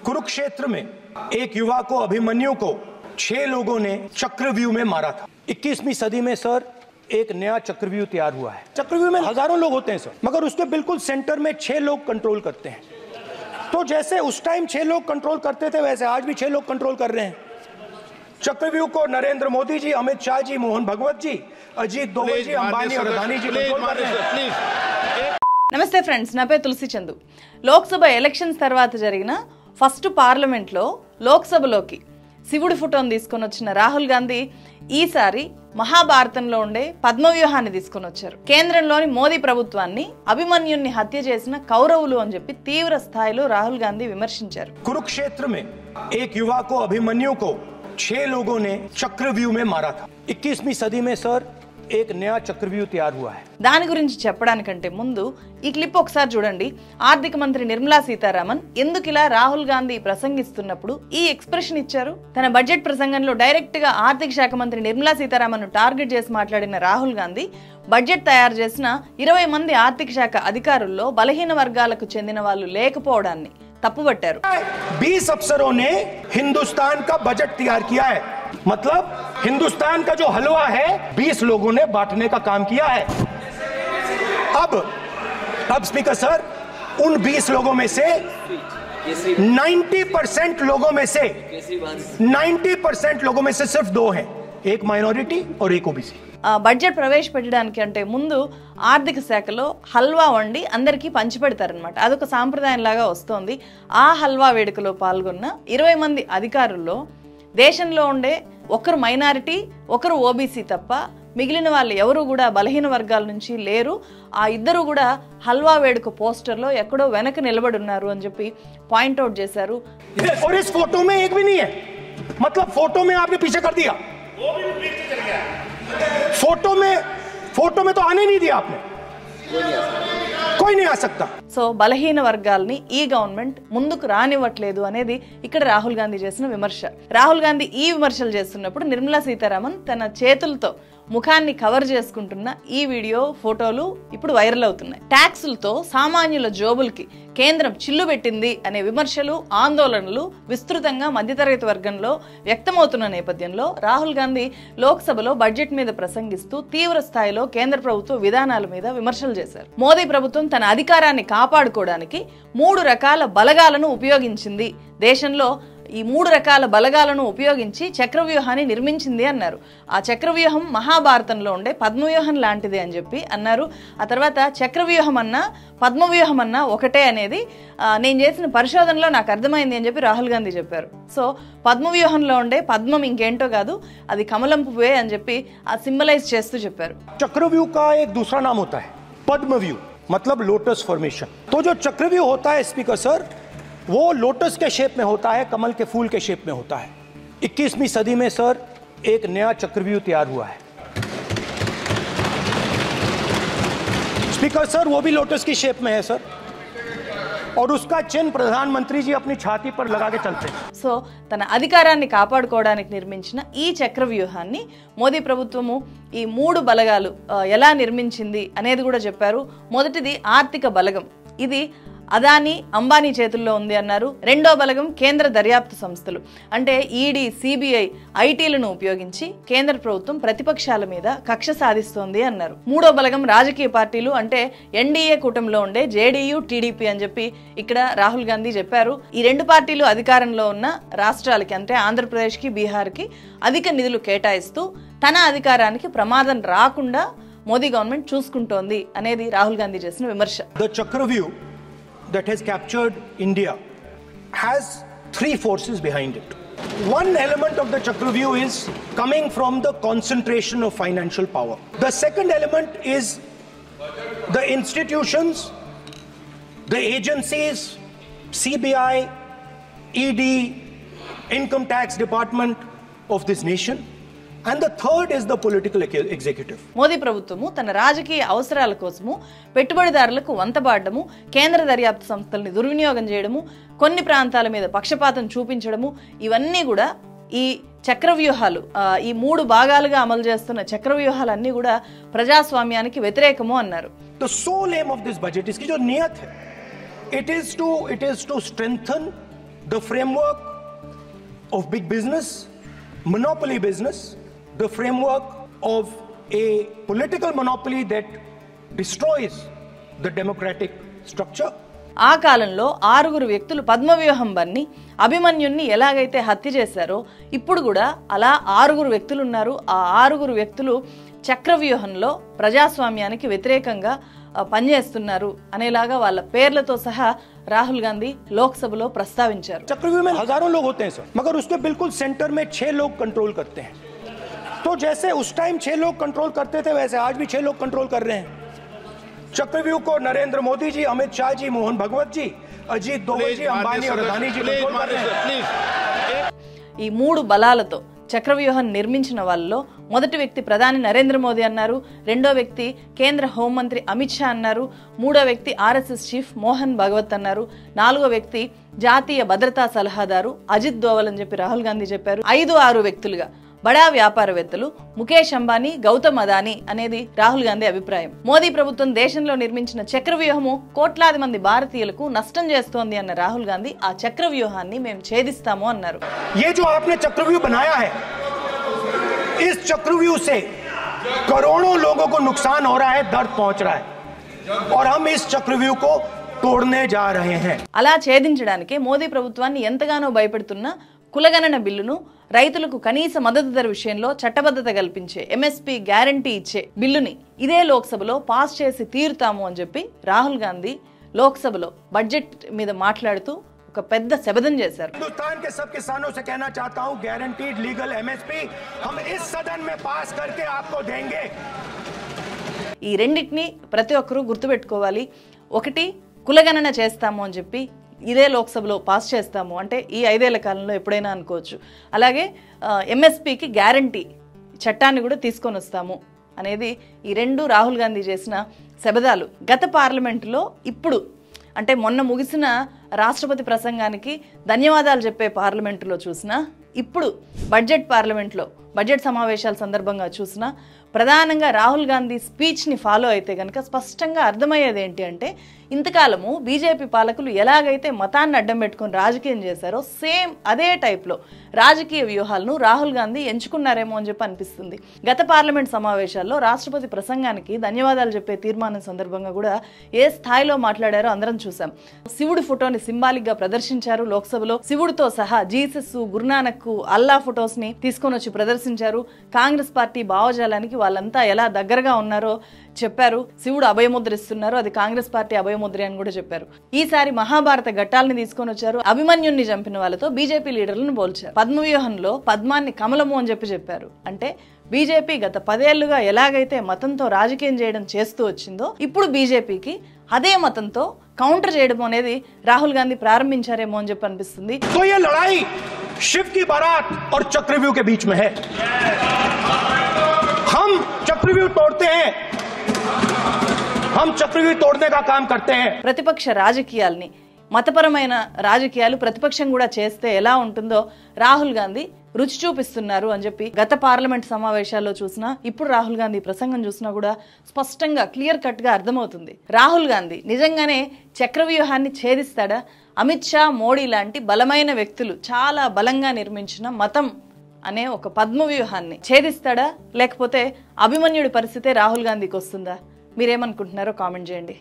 कुरुक्षेत्र में एक युवा को अभिमन्यु को छह लोगों ने चक्रव्यूह में मारा था 21वीं सदी में सर एक नया चक्रव्यूह तैयार हुआ है चक्रव्यूह में हजारों लोग होते हैं सर मगर उसके बिल्कुल सेंटर में छह लोग कंट्रोल करते हैं तो जैसे उस टाइम छह लोग कंट्रोल करते थे वैसे आज भी छह लोग कंट्रोल कर रहे हैं चक्रव्यूह को नरेंद्र मोदी जी अमित शाह जी मोहन भगवत जी अजीत दोवल जी अंबानी और अदानी जी कंट्रोल कर रहे हैं నమస్తే ఫ్రెండ్స్ నా పేరు తులసి చందు లోక్సభ ఎలక్షన్స్ తర్వాత జరిగిన ఫస్ట్ పార్లమెంట్లో లోక్సభలోకి శివుడి ఫోటోను తీసుకొని వచ్చిన రాహుల్ గాంధీ ఈసారి మహాభారతంలో ఉండే పద్మవ్యూహాన్ని తీసుకొని వచ్చారు కేంద్రంలోని మోదీ ప్రభుత్వాన్ని అభిమన్యుణ్ణి హత్య చేసిన కౌరవులు అని చెప్పి తీవ్ర స్థాయిలో రాహుల్ గాంధీ విమర్శించారు कुरुक्षेत्र में एक युवा को अभिमन्यु को छह लोगों ने चक्रव्यूह में मारा था 21वीं सदी में सर ఏక నయా చక్రవ్యూ తయారు హువా హై దాని గురించి చెప్పడానికంటే ముందు ఈ క్లిప్ ఒకసారి చూడండి. ఆర్థిక మంత్రి నిర్మలా సీతారామన్ ఎందుకు ఇలా రాహుల్ గాంధీ ప్రసంగిస్తున్నప్పుడు ఈ ఎక్స్ప్రెషన్ ఇచ్చారు? తన బడ్జెట్ ప్రసంగంలో డైరెక్ట్గా ఆర్థిక శాఖ మంత్రి నిర్మలా సీతారామన్ టార్గెట్ చేసి మాట్లాడిన రాహుల్ గాంధీ బడ్జెట్ తయారు చేసిన ఇరవై మంది ఆర్థిక శాఖ అధికారుల్లో బలహీన వర్గాలకు చెందిన వాళ్ళు లేకపోవడాన్ని తప్పుపట్టారు బీస్ అఫ్సరోనే హిందుస్థాన్ కా బడ్జెట్ తయారు కియా హై मतलब हिंदुस्तान का जो हलवा है 20 लोगों ने बांटने का काम किया है अब अब स्पीकर सर उन 20 लोगों में से 90 परसेंट लोगों में से 90 परसेंट लोगों में से सिर्फ दो हैं एक माइनॉरिटी और एक ओबीसी ఆ, బడ్జెట్ ప్రవేశపెట్టడానికి అంటే ముందు ఆర్థిక శాఖలో హల్వా వండి అందరికీ పంచిపెడతారనమాట అదొక సాంప్రదాయం లాగా వస్తోంది ఆ హల్వా వేడుకలో పాల్గొన్న ఇరవై మంది అధికారుల్లో దేశంలో ఉండే ఒకరు మైనారిటీ ఒకరు ఓబీసీ తప్ప మిగిలిన వాళ్ళు ఎవరు కూడా బలహీన వర్గాల నుంచి లేరు. ఆ ఇద్దరు కూడా హల్వా వేడుక పోస్టర్లో ఎక్కడో వెనక నిలబడి ఉన్నారు అని చెప్పి పాయింట్అవుట్ చేశారు. ఫోటో మే ఆప్నే పీచే కర్ దియా ఫోటో మే ఫోటో మే తో ఆనే నీ దియా ఆప్నే సో బలహీన వర్గాల్ని ఈ గవర్నమెంట్ ముందుకు రానివ్వట్లేదు అనేది ఇక్కడ రాహుల్ గాంధీ చేసిన విమర్శ. రాహుల్ గాంధీ ఈ విమర్శలు చేస్తున్నప్పుడు నిర్మలా సీతారామన్ తన చేతులతో ముఖాన్ని కవర్ చేసుకుంటున్న ఈ వీడియో ఫోటోలు ఇప్పుడు వైరల్ అవుతున్నాయి. ట్యాక్సులతో సామాన్యుల జోబులకి కేంద్రం చిల్లు పెట్టింది అనే విమర్శలు ఆందోళనలు విస్తృతంగా మధ్యతరగతి వర్గంలో వ్యక్తమవుతున్న నేపథ్యంలో రాహుల్ గాంధీ లోక్సభలో బడ్జెట్ మీద ప్రసంగిస్తూ తీవ్ర స్థాయిలో కేంద్ర ప్రభుత్వ విధానాల మీద విమర్శలు చేశారు. మోదీ ప్రభుత్వం తన అధికారాన్ని కాపాడుకోవడానికి మూడు రకాల బలగాలను ఉపయోగించింది. దేశంలో ఈ మూడు రకాల బలగాలను ఉపయోగించి చక్రవ్యూహాన్ని నిర్మించింది అన్నారు ఆ చక్రవ్యూహం మహాభారతంలో ఉండే పద్మవ్యూహం లాంటిది అని చెప్పి అన్నారు ఆ తర్వాత చక్రవ్యూహం అన్నా పద్మవ్యూహం అన్నా ఒకటే అనేది ఆ, నేను చేసిన పరిశోధనలో నాకు అర్థమైంది అని చెప్పి రాహుల్ గాంధీ చెప్పారు సో పద్మవ్యూహంలో ఉండే పద్మం ఇంకేంటో కాదు అది కమలం పువ్వే అని చెప్పి ఆ సింబలైజ్ చేస్తూ చెప్పారు चक्रव्यूह का एक दूसरा नाम होता है पद्मव्यूह मतलब लोटस फॉर्मेशन तो जो चक्रव्यूह होता है स्पीकर सर वो लोटस के शेप में होता है कमल के फूल के शेप में होता है 21वीं सदी में सर एक नया चक्रव्यूह तैयार हुआ है स्पीकर सर वो भी लोटस की शेप में है सर और उसका चिन्ह प्रधानमंत्री जी अपनी छाती पर लगा के चलते हैं సో తన అధికారాన్ని కాపాడుకోవడానికి నిర్మించిన ఈ చక్ర వ్యూహాన్ని మోదీ ప్రభుత్వము ఈ మూడు బలగాలు ఆ, ఎలా నిర్మించింది అనేది కూడా చెప్పారు మొదటిది ఆర్థిక బలగం ఇది అదానీ అంబానీ చేతుల్లో ఉంది అన్నారు. రెండో బలగం కేంద్ర దర్యాప్తు సంస్థలు. అంటే ఈడీ సిబిఐ ఐటీలను ఉపయోగించి కేంద్ర ప్రభుత్వం ప్రతిపక్షాల మీద కక్ష సాధిస్తోంది అన్నారు. మూడో బలగం రాజకీయ పార్టీలు అంటే ఎన్డీఏ కూటమిలో ఉండే జేడీయూ టీడీపీ అని చెప్పి ఇక్కడ రాహుల్ గాంధీ చెప్పారు. ఈ రెండు పార్టీలు అధికారంలో ఉన్న రాష్ట్రాలకి అంటే ఆంధ్రప్రదేశ్కి బీహార్కి అధిక నిధులు కేటాయిస్తూ తన అధికారానికి ప్రమాదం రాకుండా మోదీ గవర్నమెంట్ చూసుకుంటోంది అనేది రాహుల్ గాంధీ చేసిన విమర్శ. That has captured India has three forces behind it. One element of the Chakraview is coming from the concentration of financial power. The second element is the institutions, the agencies, CBI, ED, Income Tax Department of this nation. And the third is the political executive Modi ప్రభుత్వము తన రాజకీయ అవసరాల కోసము పెట్టుబడిదారులకు వంతబాడము కేంద్ర దర్యాప్తు సంస్థల్ని దుర్వినియోగం చేయడము కొన్ని ప్రాంతాల మీద పక్షపాతం చూపించడము ఇవన్నీ కూడా ఈ చక్రవ్యూహాలు ఈ మూడు భాగాలుగా అమలు చేస్తున్న చక్రవ్యూహాలన్నీ కూడా ప్రజాస్వామ్యానికి వ్యతిరేకము అన్నారు. The sole aim of this budget is నియత్ it is to it is to strengthen the framework of big business monopoly business the framework of a political monopoly that destroys the democratic structure. ఆ కాలంలో ఆరుగురు వ్యక్తులు పద్మవ్యూహం బన్ని అభిమన్యుణ్ణి ఎలాగైతే హత్య చేశారో ఇప్పుడు కూడా అలా ఆరుగురు వ్యక్తులు ఉన్నారు ఆ ఆరుగురు వ్యక్తులు చక్రవ్యూహంలో ప్రజాస్వామ్యానికి వ్యతిరేకంగా పనిచేస్తున్నారు అనేలాగా వాళ్ళ పేర్లతో సహా రాహుల్ గాంధీ లోక్సభలో ప్రస్తావించారు. చక్రవ్యూహం హోతే మగర్ బిల్కుల్ సెంటర్ మే 6 కంట్రోల్ కర్తే హై. तो जैसे उस टाइम छह लोग कंट्रोल करते थे वैसे आज भी छह लोग कंट्रोल कर रहे हैं चक्रव्यूह को नरेंद्र मोदी जी अमित शाह जी मोहन भगवत जी अजीत दोवल जी अंबानी और अदानी जी कंट्रोल कर रहे हैं ఈ మూడు బలాలతో చక్రవ్యూహం నిర్మించిన వాళ్ళలో మొదటి వ్యక్తి ప్రధాని నరేంద్ర మోదీ అన్నారు రెండో వ్యక్తి కేంద్ర హోంమంత్రి అమిత్ షా అన్నారు మూడో వ్యక్తి ఆర్ఎస్ఎస్ చీఫ్ మోహన్ భగవత్ అన్నారు నాలుగో వ్యక్తి జాతీయ భద్రతా సలహాదారు అజిత్ దోవల్ అని చెప్పి రాహుల్ గాంధీ చెప్పారు ఐదు ఆరు వ్యక్తులుగా బడా వ్యాపారవేత్తలు ముఖేష్ అంబానీ గౌతమ్ అదానీ అనేది రాహుల్ గాంధీ అభిప్రాయం మోదీ ప్రభుత్వం దేశంలో నిర్మించిన చక్రవ్యూహము కోట్లాది మంది భారతీయులకు నష్టం చేస్తోంది అన్న రాహుల్ గాంధీ ఆ చక్రవ్యూహాన్ని మేము ఛేదిస్తాము అన్నారు ये जो आपने चक्रव्यूह बनाया है इस चक्रव्यूह से करोड़ों लोगों को नुकसान हो रहा है दर्द पहुंच रहा है और हम इस चक्रव्यूह को तोड़ने जा रहे हैं అలా ఛేదించడానికే మోదీ ప్రభుత్వాన్ని ఎంతగానో భయపెడుతున్న కులగణన బిల్లును రైతులకు కనీస మద్దతు ధర విషయంలో చట్టబద్ధత కల్పించే ఎంఎస్పీ గ్యారంటీ ఇచ్చే బిల్లుని ఇదే లోక్సభలో పాస్ చేసి తీరుతాము అని చెప్పి రాహుల్ గాంధీ లోక్సభలో బడ్జెట్ మీద మాట్లాడుతూ ఒక పెద్ద శబదం చేశారు. హిందుస్థాన్ కే సబ్ కిసానో సే కహనా చాతా హూ గ్యారంటీడ్ లీగల్ ఎంఎస్పీ హమ్ ఇస్ సదన్ మే పాస్ కర్కే ఆప్కో దేంగే. ఈ రెండింటిని ప్రతి ఒక్కరూ గుర్తుపెట్టుకోవాలి. ఒకటి కులగణన చేస్తాము అని చెప్పి ఇదే లోక్సభలో పాస్ చేస్తాము. అంటే ఈ ఐదేళ్ళ కాలంలో ఎప్పుడైనా అనుకోవచ్చు. అలాగే ఎంఎస్పికి గ్యారంటీ చట్టాన్ని కూడా తీసుకొని వస్తాము అనేది ఈ రెండు రాహుల్ గాంధీ చేసిన శబదాలు. గత పార్లమెంటులో ఇప్పుడు అంటే మొన్న ముగిసిన రాష్ట్రపతి ప్రసంగానికి ధన్యవాదాలు చెప్పే పార్లమెంటులో చూసినా ఇప్పుడు బడ్జెట్ పార్లమెంట్లో బడ్జెట్ సమావేశాల సందర్భంగా చూసినా ప్రధానంగా రాహుల్ గాంధీ స్పీచ్ని ఫాలో అయితే కనుక స్పష్టంగా అర్థమయ్యేది ఏంటి అంటే ఇంతకాలము బీజేపీ పాలకులు ఎలాగైతే మతాన్ని అడ్డం పెట్టుకొని రాజకీయం చేశారో సేమ్ అదే టైప్లో రాజకీయ వ్యూహాలను రాహుల్ గాంధీ ఎంచుకున్నారేమో అని చెప్పి అనిపిస్తుంది. గత పార్లమెంట్ సమావేశాల్లో రాష్ట్రపతి ప్రసంగానికి ధన్యవాదాలు చెప్పే తీర్మానం సందర్భంగా కూడా ఏ స్థాయిలో మాట్లాడారో అందరం చూసాం శివుడి ఫోటోని సింబాలిక్గా ప్రదర్శించారు లోక్సభలో. శివుడితో సహా జీసస్ గురునానక్ అల్లా ఫొటోస్ని తీసుకొని వచ్చి ప్రదర్శించారు. ప్రదర్శించారు. కాంగ్రెస్ పార్టీ భావజాలానికి వాళ్ళంతా ఎలా దగ్గరగా ఉన్నారో చెప్పారు. శివుడు అభయముద్ర ఇస్తున్నారు అది కాంగ్రెస్ పార్టీ అభయముద్ర అని కూడా చెప్పారు. ఈసారి మహాభారత ఘట్టాలని తీసుకొని వచ్చారు. అభిమన్యుణ్ణి చంపిన వాళ్ళతో బీజేపీ లీడర్లను పోల్చారు. పద్మవ్యూహంలో పద్మాన్ని కమలము అని చెప్పి చెప్పారు. అంటే బీజేపీ గత పదేళ్ళుగా ఎలాగైతే మతంతో రాజకీయం చేయడం చేస్తూ వచ్చిందో ఇప్పుడు బీజేపీకి అదే మతంతో కౌంటర్ చేయడం అనేది రాహుల్ గాంధీ ప్రారంభించారేమో అని చెప్పి అనిపిస్తుంది. शिव की बारात और चक्रव्यूह के बीच में है हम चक्रव्यूह तोड़ते हैं हम चक्रव्यूह तोड़ने का काम करते हैं ప్రతిపక్ష రాజకీయాల్ని మతపరమైన రాజకీయాలు ప్రతిపక్షం కూడా చేస్తే ఎలా ఉంటుందో రాహుల్ గాంధీ రుచి చూపిస్తున్నారు అని చెప్పి గత పార్లమెంట్ సమావేశాల్లో చూసినా ఇప్పుడు రాహుల్ గాంధీ ప్రసంగం చూసినా కూడా స్పష్టంగా క్లియర్ కట్ గా అర్థమవుతుంది రాహుల్ గాంధీ నిజంగానే చక్రవ్యూహాన్ని ఛేదిస్తాడా అమిత్ షా మోడీ లాంటి బలమైన వ్యక్తులు చాలా బలంగా నిర్మించిన మతం అనే ఒక పద్మవ్యూహాన్ని ఛేదిస్తాడా? లేకపోతే అభిమన్యుడి పరిస్థితే రాహుల్ గాంధీకి వస్తుందా? మీరేమనుకుంటున్నారో కామెంట్ చేయండి.